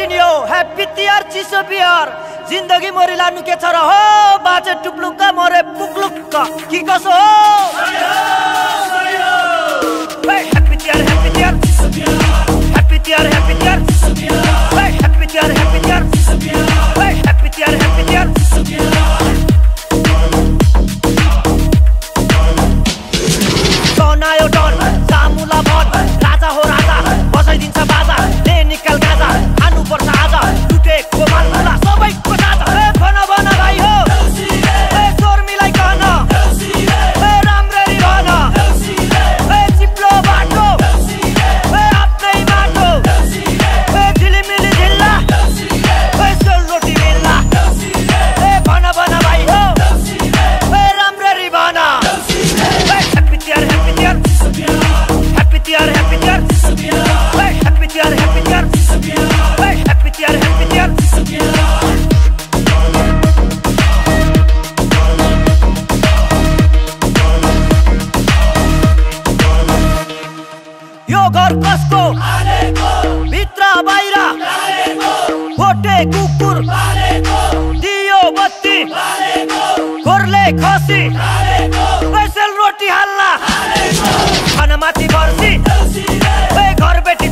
Continue happy Tihar चीसो बिहार ज़िंदगी मोरी लानु के छ हो बाजे टुपलुक का मोरे पुकलुक का की कसो हो ह्याप्पी तिहार ह्याप्पी तिहार चिसो बिहार ह्याप्पी तिहार ह्याप्पी तिहार चिसो बिहार ह्याप्पी तिहार ह्याप्पी तिहार चिसो बिहार ह्याप्पी तिहार ह्याप्पी तिहार चिसो बिहार खसी रोटी हल्ला खाना माथि बर्सी घर बेटी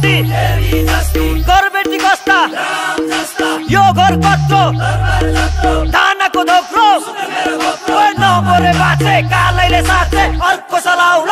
जस्ती घर बेटी कस्ता यो घर कस्तो धानाको धोक्रो नम्बरे बाँचे कालैले साथे अर्को सलाउला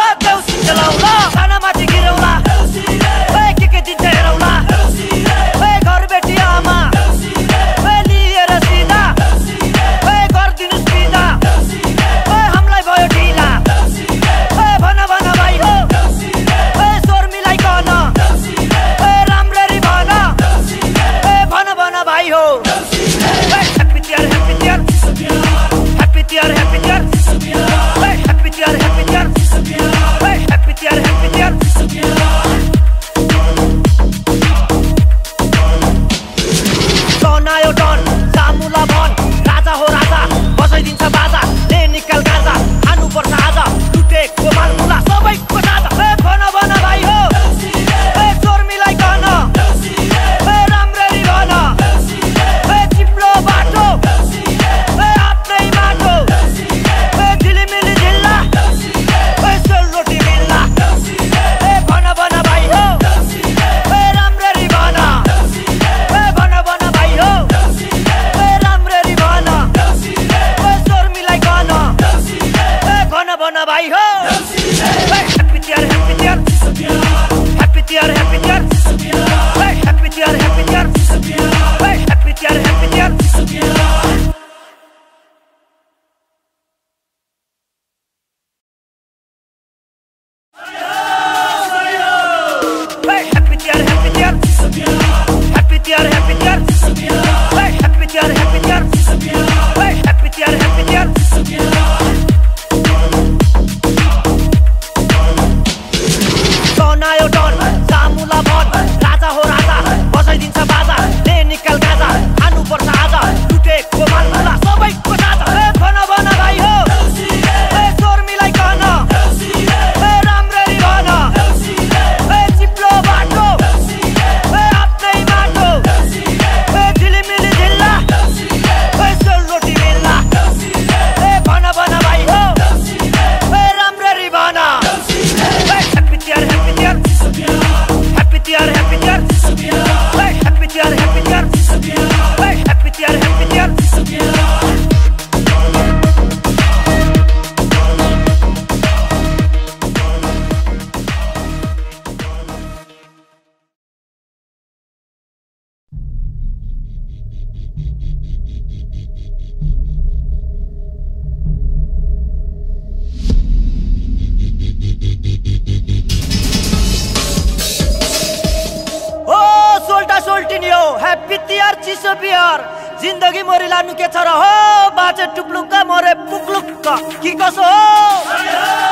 जिन्दगी मरि लानु के छ र हो? बाचे टुप्लुक्क मरे पुक्लुक्क। कि कसो हो?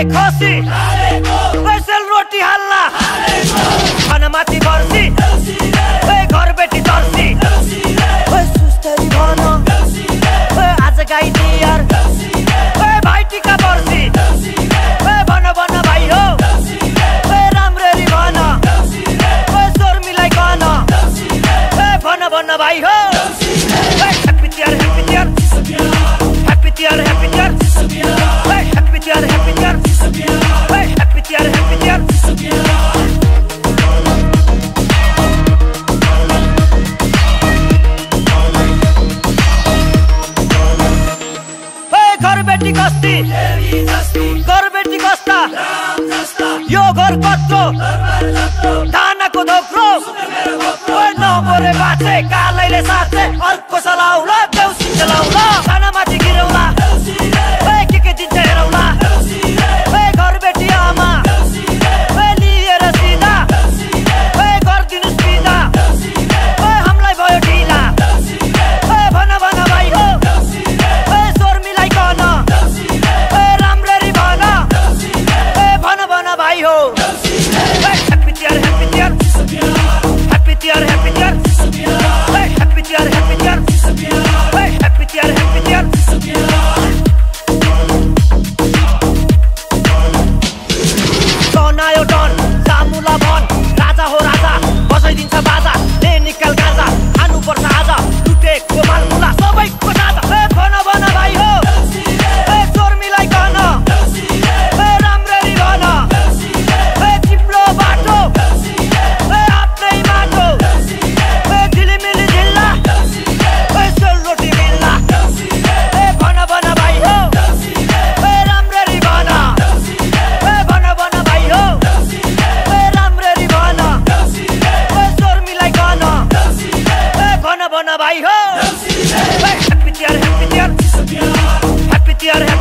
Hey, Kosi! การ的ล Argentina.